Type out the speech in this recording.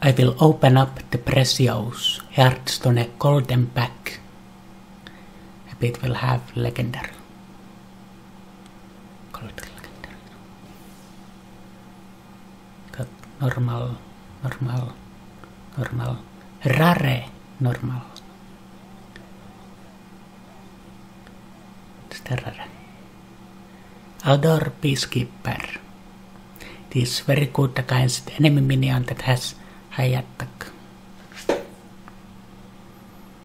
I will open up the precious Hearthstone golden pack. It will have legendary. Golden legendary. Got normal, normal, normal, rare, normal. What's the rare? Aldor Peacekeeper. It is very good against enemy minion that has hayat